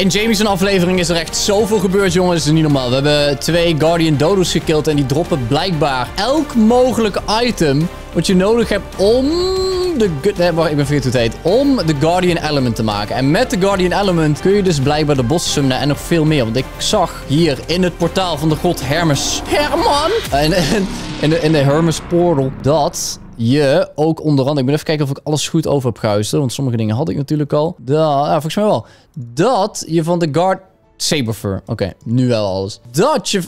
In Jamie's aflevering is er echt zoveel gebeurd, jongens. Dat is niet normaal. We hebben twee Guardian Dodos gekild en die droppen blijkbaar elk mogelijk item wat je nodig hebt om de... Nee, wacht, ik ben vergeten hoe het heet. Om de Guardian Element te maken. En met de Guardian Element kun je dus blijkbaar de bossen summonen en nog veel meer. Want ik zag hier in het portaal van de god Hermes... Herman! En, en in, de, in de Hermes portal dat je ook onder andere... Ik moet even kijken of ik alles goed over heb gehuisterd. Want sommige dingen had ik natuurlijk al. Da, ja, volgens mij wel. Dat je van de guard... Saberfur. Oké, nu wel alles. Dat je...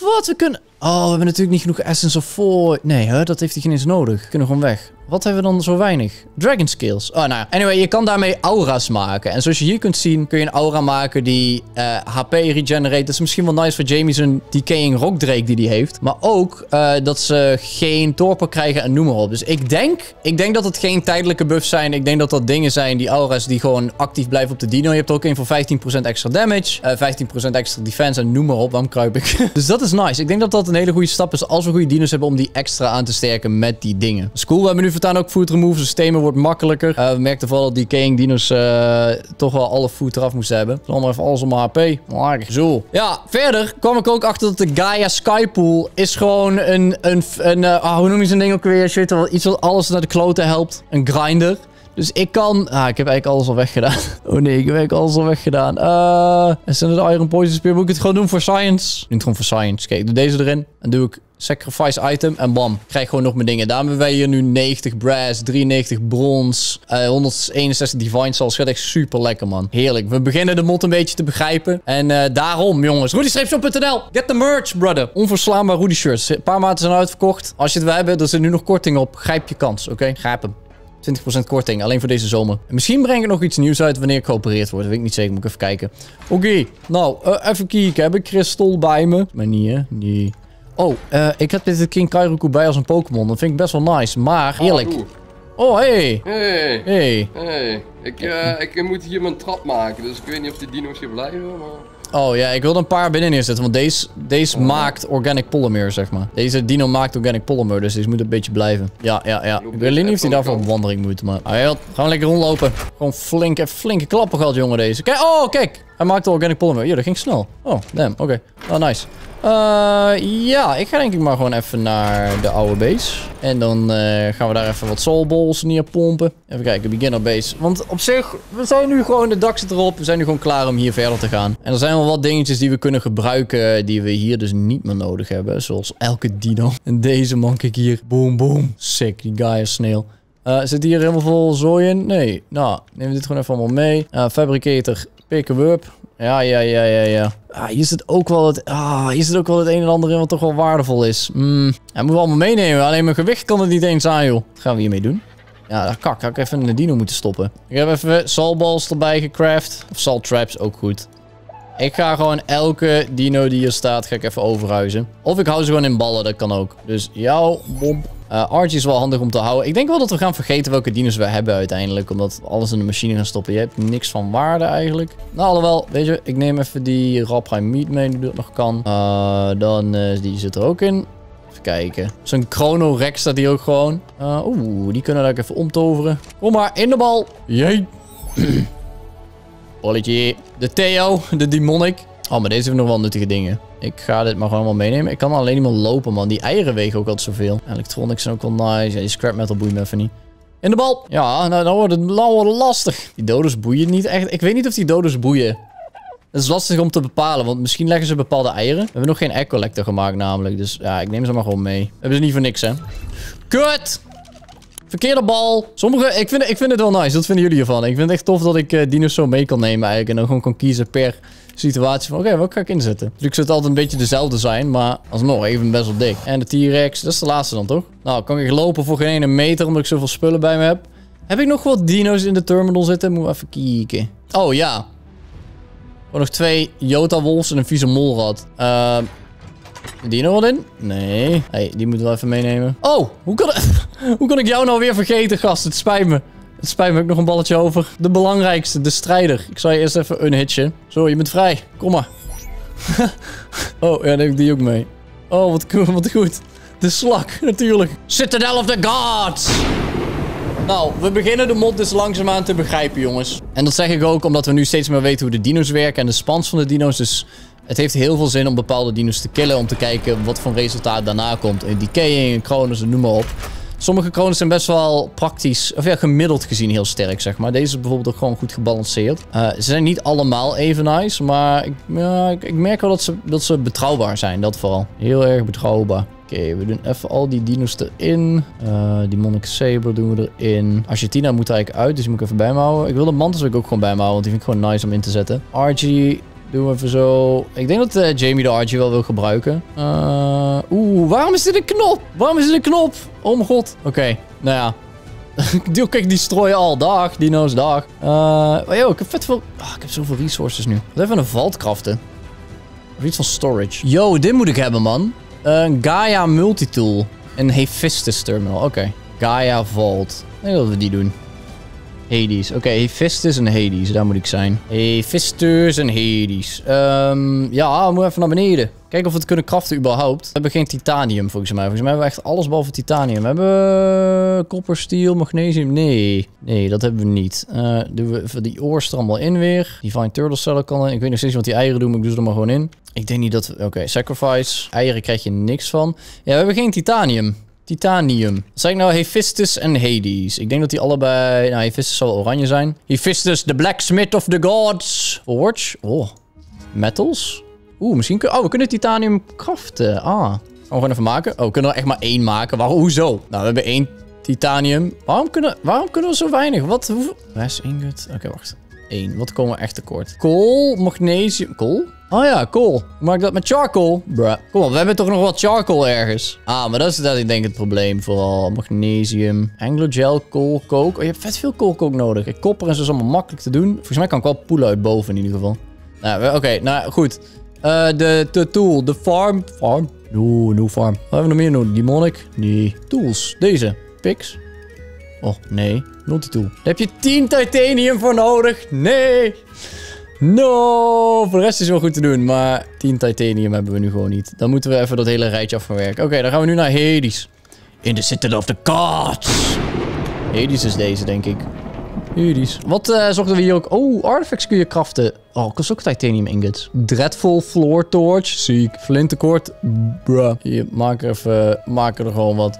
Wat, we kunnen... Oh, we hebben natuurlijk niet genoeg Essence of Four. Nee, hè, dat heeft hij geen eens nodig. We kunnen gewoon weg. Wat hebben we dan zo weinig? Dragon skills. Oh, nou. Anyway, je kan daarmee aura's maken. En zoals je hier kunt zien, kun je een aura maken die HP eh, regenerate. Dat is misschien wel nice voor Jamie's decaying rock drake die die heeft. Maar ook uh, dat ze geen torpor krijgen en noem maar op. Dus ik denk, ik denk dat het geen tijdelijke buffs zijn. Ik denk dat dat dingen zijn, die aura's die gewoon actief blijven op de dino. Je hebt ook een voor 15% extra damage, uh, eh, 15% extra defense en noem maar op. Waarom kruip ik? dus dat is nice. Ik denk dat dat een hele goede stap is als we goede dino's hebben om die extra aan te sterken met die dingen. Is cool. We hebben nu voortaan ook food removal. Systemen wordt makkelijker. Uh, we merkten vooral dat die Decaying Dinos uh, toch wel alle food eraf moesten hebben. Dan maar even alles om HP. Maar zo. Ja, verder kwam ik ook achter dat de Gaia Skypool is gewoon een... een, een uh, hoe noem je zo'n ding ook weer? Shit, wel iets wat alles naar de kloten helpt. Een grinder. Dus ik kan... Ah, ik heb eigenlijk alles al weggedaan. Oh nee, ik heb eigenlijk alles al weggedaan. Uh, en zijn de Iron Poison Spear. Moet ik het gewoon doen voor Science? Ik doe het gewoon voor Science. Kijk, ik doe deze erin. En doe ik Sacrifice item en bam. Krijg gewoon nog mijn dingen. Daarom hebben wij hier nu 90 brass, 93 brons, uh, 161 divine souls. Gaat echt super lekker, man. Heerlijk. We beginnen de mod een beetje te begrijpen. En uh, daarom, jongens. RudyStreepshop.nl. Get the merch, brother. Onverslaanbaar Rudy shirts. Een paar maanden zijn uitverkocht. Als je het wil hebben, er zit nu nog korting op. Grijp je kans, oké? Grijp hem. 20% korting, alleen voor deze zomer. misschien breng ik nog iets nieuws uit wanneer ik geopereerd word. Dat weet ik niet zeker, moet ik even kijken. Oké, nou, uh, even kijken. Heb ik kristal bij me? Maar niet, hè? Nee. Oh, uh, ik heb dit King Kairoku bij als een Pokémon. Dat vind ik best wel nice. Maar, eerlijk. Oh, oh hey. Hey. Hey. Hey. Ik, uh, ik moet hier mijn trap maken, dus ik weet niet of die dino's hier blijven, maar... Oh ja, ik wil er een paar binnen neerzetten. Want deze, deze maakt organic polymer, zeg maar. Deze dino maakt organic polymer. Dus deze moet een beetje blijven. Ja, ja, ja. Ik weet niet of hij daarvoor op wandering moet. Maar ja, gaan we lekker rondlopen. Gewoon flinke, flinke klappen gehad, jongen, deze. Kijk, oh, kijk. Hij maakt organic polymer. Ja, dat ging snel. Oh, damn. Oké. Oh, nice. Uh, ja, ik ga denk ik maar gewoon even naar de oude base. En dan uh, gaan we daar even wat soulballs neerpompen. Even kijken, beginner base. Want op zich, we zijn nu gewoon, de dak zit erop. We zijn nu gewoon klaar om hier verder te gaan. En er zijn wel wat dingetjes die we kunnen gebruiken die we hier dus niet meer nodig hebben. Zoals elke dino. En deze man, kijk hier. Boom, boom. Sick, die guy is sneeuw. Uh, zit hier helemaal vol zooi in? Nee. Nou, we dit gewoon even allemaal mee. Uh, fabricator, pick up. Ja, ja, ja, ja, ja. Ah, hier zit ook wel het, ah, hier zit ook wel het een en ander in wat toch wel waardevol is. Mm. Ja, moeten we allemaal meenemen. Alleen mijn gewicht kan het niet eens aan, joh. Wat gaan we hiermee doen? Ja, kak. Had ik even een dino moeten stoppen. Ik heb even saltballs erbij gecraft. Of salt traps, ook goed. Ik ga gewoon elke dino die hier staat, ga ik even overhuizen. Of ik hou ze gewoon in ballen, dat kan ook. Dus jouw bom. Uh, Archie is wel handig om te houden. Ik denk wel dat we gaan vergeten welke dino's we hebben uiteindelijk. Omdat alles in de machine gaan stoppen. Je hebt niks van waarde eigenlijk. Nou, alhoewel, weet je, ik neem even die Raprime Meat mee, die dat nog kan. Uh, dan, uh, die zit er ook in. Even kijken. Zo'n Chrono Rex staat hier ook gewoon. Oeh, die kunnen we ook even omtoveren. Kom maar, in de bal. Jee. Bolletje. De Theo, de Demonic. Oh, maar deze hebben nog wel nuttige dingen. Ik ga dit maar gewoon wel meenemen. Ik kan alleen niet meer lopen, man. Die eieren wegen ook altijd zoveel. Electronics zijn ook wel nice. Ja, die scrap metal boeit me even niet. In de bal. Ja, nou, dan wordt het, lastig. Die dodos boeien niet echt. Ik weet niet of die dodos boeien. Het is lastig om te bepalen, want misschien leggen ze bepaalde eieren. We hebben nog geen egg collector gemaakt namelijk. Dus ja, ik neem ze maar gewoon mee. Hebben ze niet voor niks, hè. Kut! Verkeerde bal. Sommige, ik vind, ik vind het wel nice. Wat vinden jullie ervan? Ik vind het echt tof dat ik uh, dino's zo mee kan nemen eigenlijk. En dan gewoon kan kiezen per situatie van... Oké, wat ga ik inzetten? Dus ik zou altijd een beetje dezelfde zijn. Maar alsnog even best wel dik. En de T-Rex. Dat is de laatste dan toch? Nou, kan ik lopen voor geen ene meter omdat ik zoveel spullen bij me heb. Heb ik nog wat dino's in de terminal zitten? Moet even kijken. Oh ja. Gewoon nog twee Jota Wolves en een vieze molrad. Uh, die nog wat in? Nee. Hey, die moeten we even meenemen. Oh, hoe kan, hoe kan ik jou nou weer vergeten, gast? Het spijt me. Het spijt me, ik nog een balletje over. De belangrijkste, de strijder. Ik zal je eerst even unhitchen. Zo, je bent vrij. Kom maar. oh, ja, neem ik die ook mee. Oh, wat, wat goed. De slak, natuurlijk. Citadel of the Gods. Nou, we beginnen de mod dus langzaamaan te begrijpen, jongens. En dat zeg ik ook omdat we nu steeds meer weten hoe de dino's werken en de spans van de dino's. Dus het heeft heel veel zin om bepaalde dino's te killen. Om te kijken wat voor resultaat daarna komt. Een decaying, een Cronus, noem maar op. Sommige Cronus zijn best wel praktisch, of ja, gemiddeld gezien heel sterk, zeg maar. Deze is bijvoorbeeld ook gewoon goed gebalanceerd. Uh, ze zijn niet allemaal even nice, maar ik, ja, ik, ik, merk wel dat ze, dat ze betrouwbaar zijn, dat vooral. Heel erg betrouwbaar. Oké, we doen even al die dino's erin. Uh, die Monarch Saber doen we erin. Argentina moet er eigenlijk uit, dus die moet ik even bij me houden. Ik wil de Mantis ook gewoon bij me houden, want die vind ik gewoon nice om in te zetten. Archie doen we even zo. Ik denk dat uh, Jamie de Archie wel wil gebruiken. Uh, Oeh, waarom is dit een knop? Waarom is dit een knop? Oh mijn god. Oké, nou ja. Kijk, die strooien al. Dag, dino's, dag. Uh, oh, yo, ik heb vet veel... Oh, ik heb zoveel resources nu. Wat even een vault craften. Of iets van storage. Yo, dit moet ik hebben, man. Een Gaia Multitool. Een Hephaestus terminal. Oké. Gaia Vault. Ik denk dat we die doen. Hades. Oké, okay, Hephaestus en Hades. Daar moet ik zijn. Hephaestus en Hades. Um, ja, we moeten even naar beneden. Kijken of we het kunnen craften überhaupt. We hebben geen titanium volgens mij. Volgens mij hebben we echt alles behalve titanium. We hebben kopper, steel, magnesium. Nee. Nee, dat hebben we niet. Uh, doen we die oorster allemaal in weer. Divine turtle cellen kan Ik weet nog steeds wat die eieren doen, maar ik doe ze er maar gewoon in. Ik denk niet dat. Oké, sacrifice. Eieren krijg je niks van. Ja, we hebben geen titanium. Titanium. Zeg ik nou Hephaestus en Hades? Ik denk dat die allebei... Nou, Hephaestus zal oranje zijn. Hephaestus, the blacksmith of the gods. Forge. Oh. Metals. Oeh, misschien kunnen... Oh, we kunnen titanium craften. Ah. Gaan we gewoon even maken. Oh, we kunnen er echt maar één maken. Waarom? Hoezo? Nou, we hebben één titanium. Waarom kunnen, waarom kunnen we zo weinig? Wat? Hoeveel? Ingot. Oké, wacht. Eén. Wat komen we echt tekort? Kool, magnesium... Kool? Oh ja. Hoe maak ik dat met charcoal? Bruh. Kom op, we hebben toch nog wat charcoal ergens? Ah, maar dat is dat ik denk het probleem. Vooral magnesium, anglogel, kool, coke. Oh, je hebt vet veel koolcoke nodig. Kopper is dus allemaal makkelijk te doen. Volgens mij kan ik wel poelen uit boven in ieder geval. Nou, oké. nou, goed. Uh, de, tool, de farm. Farm? No, no farm. Wat hebben we nog meer nodig? Die monnik? Nee. Tools. Deze. Picks. Oh, nee. Multitool. Daar heb je 10 titanium voor nodig. Nee. No, voor de rest is wel goed te doen. Maar 10 titanium hebben we nu gewoon niet. Dan moeten we even dat hele rijtje afwerken. Oké, dan gaan we nu naar Hades. In the Citadel of the Gods. Hades is deze, denk ik. Hades. Wat uh, zochten we hier ook? Oh, artifacts kun je craften. Oh, kost ook titanium ingots. Dreadful floor torch. Ziek. Flintekort. Bruh. Hier, maak er even... Maak er gewoon wat.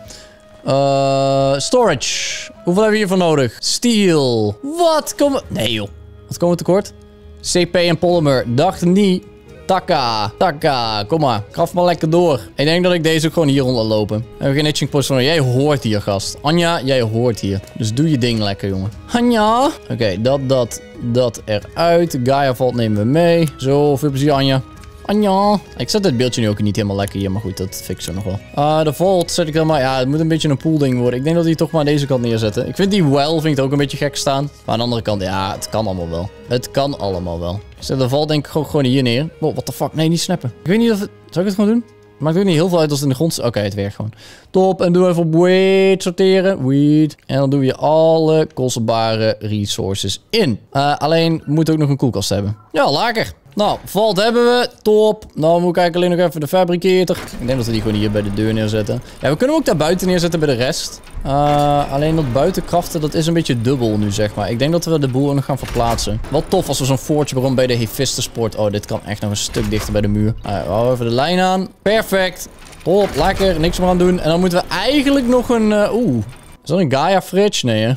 Uh, storage. Hoeveel hebben we hiervoor nodig? Steel. Wat? Kom... Nee, joh. Wat komen we tekort? CP en polymer. Dacht niet. Taka, taka, kom maar. Kraf maar lekker door. Ik denk dat ik deze ook gewoon hier rondlopen. We hebben geen itching post Jij hoort hier, gast. Anja, jij hoort hier. Dus doe je ding lekker, jongen. Anja. Oké, dat, dat, dat eruit. Gaia valt nemen we mee. Zo, veel plezier, Anja. Anja. Ik zet het beeldje nu ook niet helemaal lekker hier, maar goed, dat fix zo nog wel. Uh, de vault zet ik helemaal... Ja, het moet een beetje een pool ding worden. Ik denk dat die toch maar aan deze kant neerzetten. Ik vind die well vind ik ook een beetje gek staan. Maar aan de andere kant, ja, het kan allemaal wel. Het kan allemaal wel. Zet de vault denk ik gewoon, hier neer. Wow, what the fuck? Nee, niet snappen. Ik weet niet of het... Zal ik het gewoon doen? Maakt ook niet heel veel uit als het in de grond Oké, het werkt gewoon. Top. En doe even op weed sorteren. Weed. En dan doe je alle kostbare resources in. Uh, alleen moet ook nog een koelkast hebben. Ja, lekker. Nou, valt hebben we. Top. Nou moet ik eigenlijk alleen nog even de fabricator. Ik denk dat we die gewoon hier bij de deur neerzetten. Ja, we kunnen ook daar buiten neerzetten bij de rest. Uh, alleen dat buitenkraften, dat is een beetje dubbel nu, zeg maar. Ik denk dat we de boel nog gaan verplaatsen. Wat tof als we zo'n fortje bron bij de Hephaestus-poort. Oh, dit kan echt nog een stuk dichter bij de muur. Uh, we houden even de lijn aan. Perfect. Top, lekker. Niks meer aan doen. En dan moeten we eigenlijk nog een... Uh, Oeh. Is dat een Gaia-fridge? Nee, hè?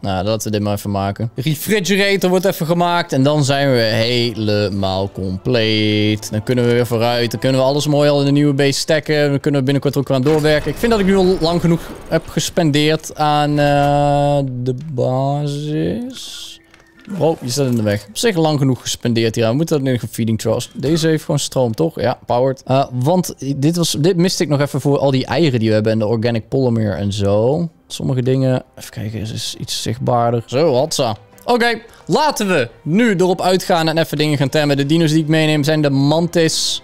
Nou, laten we dit maar even maken. De refrigerator wordt even gemaakt. En dan zijn we helemaal compleet. Dan kunnen we weer vooruit. Dan kunnen we alles mooi al in de nieuwe base stacken. Dan kunnen we binnenkort ook aan doorwerken. Ik vind dat ik nu al lang genoeg heb gespendeerd aan uh, de basis. Oh, je staat in de weg. Op zich lang genoeg gespendeerd hier. We moeten dat nu een feeding trust. Deze heeft gewoon stroom, toch? Ja, powered. Uh, want dit, was, dit miste ik nog even voor al die eieren die we hebben. En de organic polymer en zo. Sommige dingen... Even kijken, is iets zichtbaarder. Zo, hatsa. Oké, laten we nu erop uitgaan en even dingen gaan temmen. De dino's die ik meeneem zijn de mantis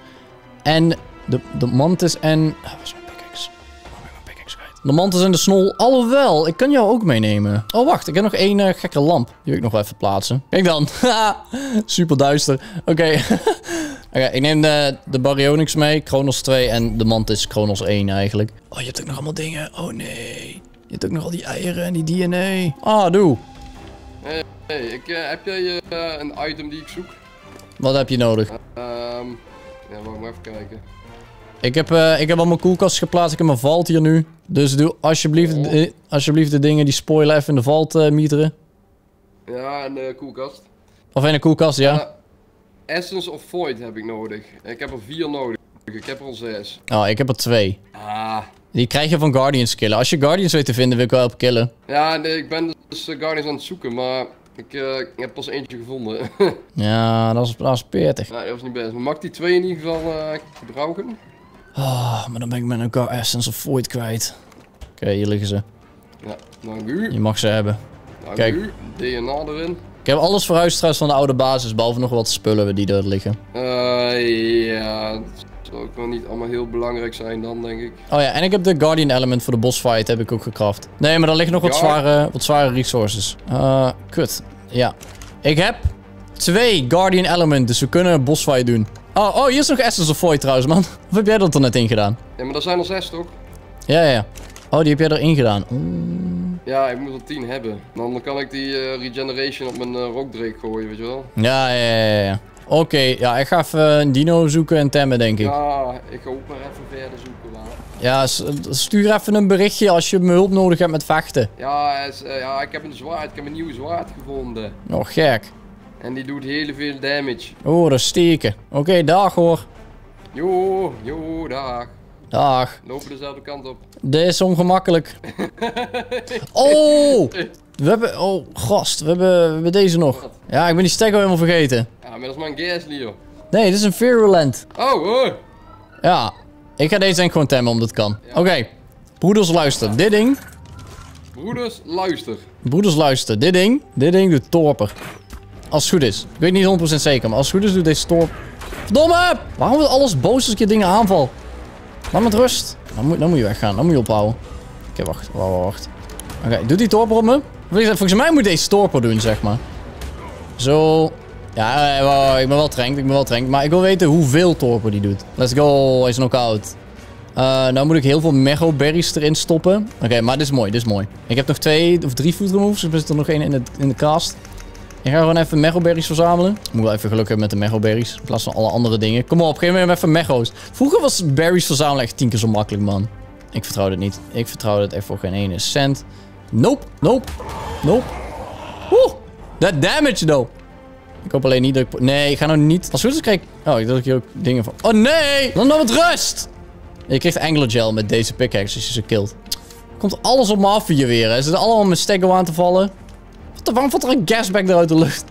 en... De, de mantis en... De mantis en de snol. Alhoewel, ik kan jou ook meenemen. Oh, wacht. Ik heb nog één uh, gekke lamp. Die wil ik nog wel even plaatsen. Kijk dan. Super duister. Oké. Oké, ik neem de, de Baryonyx mee. Chronos 2 en de mantis Chronos 1 eigenlijk. Oh, je hebt ook nog allemaal dingen. Oh, nee. Je hebt ook nog al die eieren en die DNA. Ah, doe. Hey, hey, ik, eh, heb jij eh, een item die ik zoek? Wat heb je nodig? Ehm ja, wacht maar even kijken. Ik heb, eh, ik heb al mijn koelkast geplaatst. Ik heb mijn valt hier nu. Dus doe alsjeblieft, Oh. eh, alsjeblieft de dingen die spoilen even in de valt eh mieteren. Ja, een koelkast. Of in de koelkast, ja. Eh, Essence of Void heb ik nodig. Ik heb er vier nodig. Ik heb er al zes. Oh, ik heb er twee. Ah. Die krijg je van Guardians killen. Als je Guardians weet te vinden, wil ik wel helpen killen. Ja, nee, ik ben dus Guardians aan het zoeken, maar ik, ik heb pas eentje gevonden. Ja, dat is, dat is peertig. nou, dat was niet best. Maar mag die twee in ieder geval eh, gebruiken? Ah, maar dan ben ik mijn Gar Essence of Void kwijt. Oké, hier liggen ze. Ja, dank u. Je mag ze hebben. Dank Kijk. u. DNA erin. Ik heb alles verhuisd trouwens van de oude basis, behalve nog wat spullen die er liggen. Eh, ja, dat zal ook wel niet allemaal heel belangrijk zijn dan, denk ik. Oh ja, en ik heb de Guardian Element voor de boss fight heb ik ook gecraft. Nee, maar daar liggen nog wat, Ja. zware, wat zware resources. Eh, kut. Ja. Ik heb twee Guardian Element, dus we kunnen een boss fight doen. Oh, oh, hier is nog Essence of Void trouwens, man. Of heb jij dat er net in gedaan? Ja, maar er zijn er zes toch? Ja, ja, ja. Oh, die heb jij erin gedaan. Ja, ik moet er tien hebben. Dan kan ik die eh, regeneration op mijn uh, rockdrake gooien, weet je wel? Ja, ja, ja, ja. Oké, ja, ik ga even een dino zoeken en temmen, denk ik. Ja, ik ga ook maar even verder zoeken. Maar... Ja, stuur even een berichtje als je hulp nodig hebt met vechten. Ja, is, eh, ja, ik heb een zwaard. Ik heb een nieuw zwaard gevonden. Oh, gek. En die doet heel veel damage. Oh, dat is steken. Oké, dag hoor. Jo, jo, dag. Dag. Lopen dezelfde kant op. Dit is ongemakkelijk. Oh! We hebben... Oh, gast. We hebben, we hebben deze nog. Ja, ik ben die stego helemaal vergeten. Ja, maar dat is mijn Gasly, joh. Nee, dit is een Virulent. Oh, oh. Ja. Ik ga deze denk ik gewoon temmen, omdat het kan. Oké. Broeders, luister. Dit ding... Broeders, luister. Broeders, luister. Dit ding... Dit ding doet torper. Als het goed is. Ik weet niet 100% zeker, maar als het goed is doet deze torp... Verdomme! Waarom wordt alles boos als ik je dingen aanval? Laat me met rust. Dan moet, dan moet je weggaan. Dan moet je ophouden. Oké, wacht. Wacht, wacht. Oké, doet die torper op me? Volgens mij moet deze torper doen, zeg maar. Zo. Ja, eh, wacht, ik ben wel trankt. Ik ben wel trankt. Maar ik wil weten hoeveel torper die doet. Let's go. Hij is knock-out. Eh nou moet ik heel veel Mego berries erin stoppen. Oké, maar dit is mooi. Dit is mooi. Ik heb nog twee of drie food removes. Dus er zit er nog één in de, in de cast. Ik ga gewoon even Mego berries verzamelen. Moet wel even geluk hebben met de Mego berries. In plaats van alle andere dingen. Kom op, geef me even Mego's. Vroeger was berries verzamelen echt tien keer zo makkelijk, man. Ik vertrouw dit niet. Ik vertrouw dit echt voor geen ene cent. Nope, nope, nope. Oeh, that damage though. Ik hoop alleen niet dat ik... Nee, ik ga nou niet... Als het goed is krijg ik... Oh, ik dacht ik hier ook dingen van... Oh nee! Dan dan met rust! Je krijgt Angler Gel met deze pickaxe als je ze killt. Komt alles op me af hier weer, hè. Ze zitten allemaal met stego aan te vallen. De, waarom valt er een gasback eruit de lucht?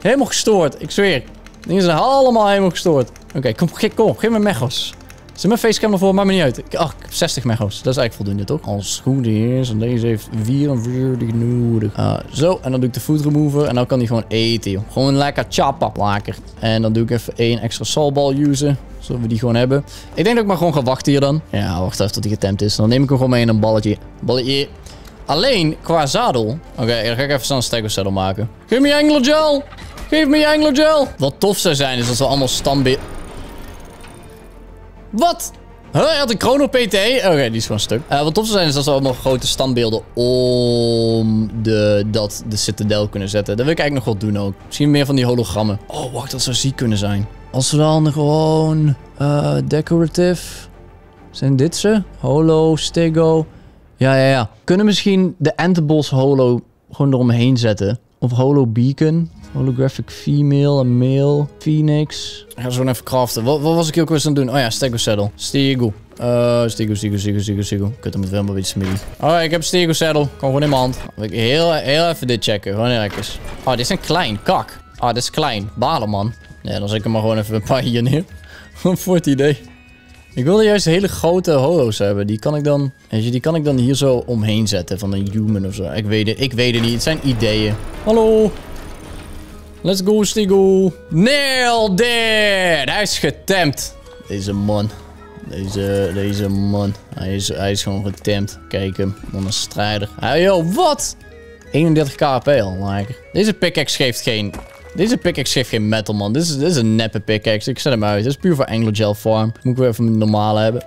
Helemaal gestoord, ik zweer. Dingen zijn allemaal helemaal gestoord. Oké, kom, ge- kom op, geef me mechos. Zet mijn facecam ervoor, maakt me niet uit. Ach, ik heb 60 mechos. Dat is eigenlijk voldoende, toch? Als goed is. En deze heeft 44 nodig. Ah, zo, en dan doe ik de food remover. En dan kan hij gewoon eten, joh. Gewoon lekker chappen. Lekker. En dan doe ik even één extra salbal usen. Zodat we die gewoon hebben. Ik denk dat ik maar gewoon ga wachten hier dan. Ja, wacht even tot hij getemd is. Dan neem ik hem gewoon mee in een balletje. Balletje. Alleen, qua zadel... Oké, dan ga ik even zo'n stego maken. Geef me je angler gel! Geef me angler gel! Wat tof zou zijn, is als we allemaal standbeeld... Wat? Huh, hij had een chrono PT? Oké, die is gewoon stuk. Eh, wat tof zou zijn is dat we allemaal grote standbeelden om de, dat, de citadel kunnen zetten. Dat wil ik eigenlijk nog wel doen ook. Misschien meer van die hologrammen. Oh, wacht, dat zou ziek kunnen zijn. Als we dan gewoon eh, decorative... Zijn dit ze? Holo, stego... Ja, ja, ja. Kunnen misschien de Entebos holo gewoon eromheen zetten. Of holo beacon. Holographic female en male. Phoenix. Ik ga zo even craften. Wat, wat was ik ook eens aan het doen? Oh ja, stego saddle. Stego. Eh, stego, stego, stego, stego, stego. Ik hem het wel een beetje smidden. Oh, ik heb stego saddle. Kan gewoon in mijn hand. Ik heel, heel even dit checken. Gewoon even. Oh, dit is een klein. Kak. Ah, dit is klein. Balen, man. Ja, dan zet ik hem maar gewoon even een paar hier neer. Voor het idee. Ik wilde juist hele grote holo's hebben. Die kan ik dan, je, die kan ik dan hier zo omheen zetten van een human of zo. Ik weet het, ik weet het niet. Het zijn ideeën. Hallo. Let's go, Stigo. Nailed it. Hij is getemd. Deze man. Deze, deze man. Hij is, hij is gewoon getemd. Kijk hem. Wat een strijder. Hey, yo, wat? 31 kp al, like. Deze pickaxe geeft geen... Deze pickaxe geeft geen metal, man. Dit is, een neppe pickaxe. Ik zet hem uit. Dit is puur voor Anglo Gel farm. Moet ik weer even een normale hebben.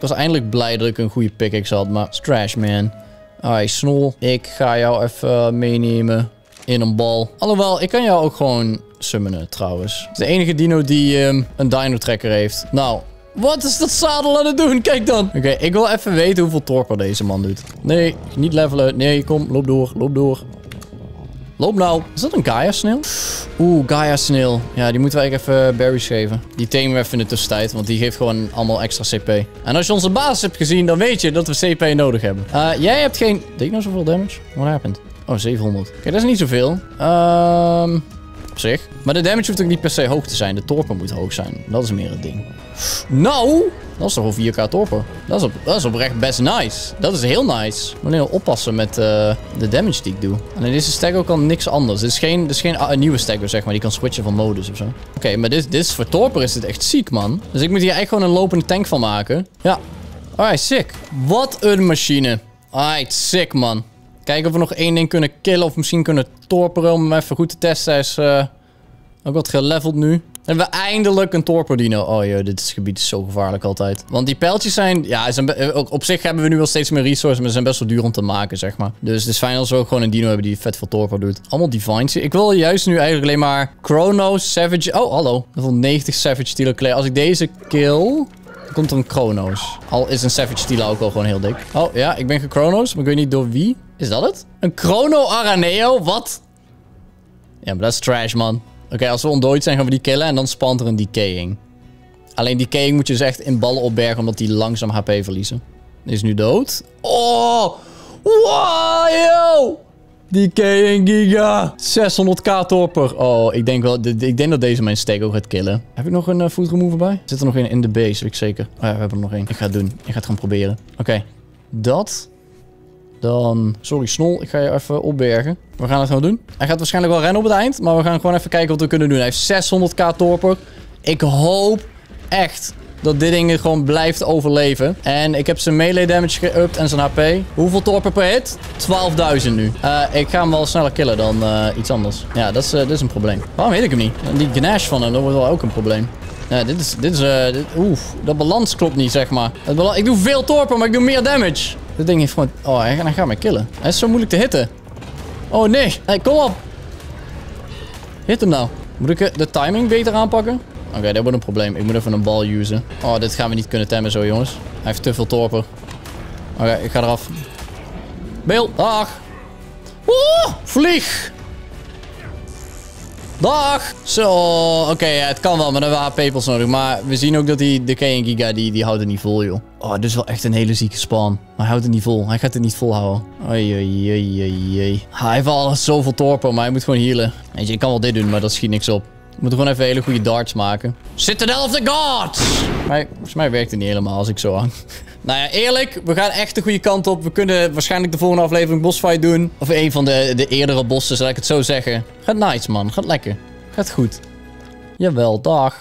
was eindelijk blij dat ik een goede pickaxe had, maar trash, man. Alright, Snol, ik ga jou even meenemen in een bal. Alhoewel, ik kan jou ook gewoon summonen, trouwens. Is de enige dino die um, een dino-tracker heeft. Nou, wat is dat zadel aan het doen? Kijk dan. Oké, ik wil even weten hoeveel torpor deze man doet. Nee, niet levelen. Nee, kom, loop door, loop door. Loop nou. Is dat een Gaia-snail? Oeh, Gaia-snail. Ja, die moeten wij even berries geven. Die tamen we even in de tussentijd, want die geeft gewoon allemaal extra CP. En als je onze basis hebt gezien, dan weet je dat we CP nodig hebben. Uh, jij hebt geen... Deed ik nou zoveel damage? What happened? Oh, 700. Oké, dat is niet zoveel. Ehm... Um, op zich. Maar de damage hoeft ook niet per se hoog te zijn. De torpor moet hoog zijn. Dat is meer het ding. Nou, dat is toch wel 4k torpor. Dat is, dat is oprecht best nice. Dat is heel nice. Ik moet alleen oppassen met uh, de damage die ik doe. En in deze stagger kan niks anders. Dit is geen, is geen uh, nieuwe stagger, zeg maar. Die kan switchen van modus of zo. Oké, maar dit, dit voor torpor is dit echt ziek, man. Dus ik moet hier echt gewoon een lopende tank van maken. Ja. Alright, sick. Wat een machine. Alright, sick, man. Kijken of we nog één ding kunnen killen. Of misschien kunnen torperen om hem even goed te testen. Hij is uh, ook wat geleveld nu. En we eindelijk een torpedino. Oh joh, dit gebied is zo gevaarlijk altijd. Want die pijltjes zijn... Ja, zijn, op zich hebben we nu wel steeds meer resources. Maar ze zijn best wel duur om te maken, zeg maar. Dus het is fijn als we ook gewoon een dino hebben die vet veel torpor doet. Allemaal divines. Ik wil juist nu eigenlijk alleen maar Chronos, Savage... Oh, hallo. Level 90 Savage Steel Clay. Als ik deze kill... Komt er een Chronos. Al is een Savage Steel ook al gewoon heel dik. Oh, ja, ik ben gechronos. Maar ik weet niet door wie. Is dat het? Een Chrono Araneo? Wat? Ja, maar dat is trash, man. Oké, als we ontdooid zijn, gaan we die killen. En dan spant er een decaying. Alleen decaying moet je dus echt in ballen opbergen, omdat die langzaam HP verliezen. Is nu dood. Oh! Wow, yo! Decaying Giga. 600k torper. Oh, ik denk wel... Ik denk dat deze mijn steak ook gaat killen. Heb ik nog een uh, food remover bij? Zit er nog een in de base, weet ik zeker. Oh ja, we hebben er nog één. Ik ga het doen. Ik ga het gaan proberen. Oké. Dat. Dan... Sorry, Snol. Ik ga je even opbergen. We gaan het gewoon doen. Hij gaat waarschijnlijk wel rennen op het eind. Maar we gaan gewoon even kijken wat we kunnen doen. Hij heeft 600k torper. Ik hoop echt dat dit ding gewoon blijft overleven. En ik heb zijn melee damage geüpt en zijn HP. Hoeveel torper per hit? 12.000 nu. Uh, ik ga hem wel sneller killen dan uh, iets anders. Ja, dat is, uh, dit is een probleem. Waarom weet ik hem niet? Die gnash van hem, dat wordt wel ook een probleem. Ja, dit is... Dit is dit, dat balans klopt niet, zeg maar. ik doe veel torper, maar ik doe meer damage. Dit ding heeft gewoon... Oh, hij, hij gaat mij killen. Hij is zo moeilijk te hitten. Oh, nee. Hey, kom op. Hit hem nou. Moet ik de timing beter aanpakken? Oké, dat wordt een probleem. Ik moet even een bal usen. Oh, dit gaan we niet kunnen temmen zo, jongens. Hij heeft te veel torper. Oké, ik ga eraf. Beeld, dag. Oeh, vlieg. Dag! Zo, oké, het kan wel, maar dan hebben we papers nodig. Maar we zien ook dat die, de K Giga, die, die houdt het niet vol, joh. Oh, dit is wel echt een hele zieke spawn. Maar hij houdt het niet vol. Hij gaat het niet volhouden. Oei, oei, oei, oei. Hij heeft al zoveel torpor, maar hij moet gewoon healen. Weet je, ik kan wel dit doen, maar dat schiet niks op. We moeten gewoon even hele goede darts maken. Citadel of the Gods! Maar volgens mij werkt het niet helemaal als ik zo hang. Nou ja, eerlijk, we gaan echt de goede kant op. We kunnen waarschijnlijk de volgende aflevering bossfight doen. Of een van de, de eerdere bossen, zal ik het zo zeggen. Gaat nice, man. Gaat lekker. Gaat goed. Jawel, dag.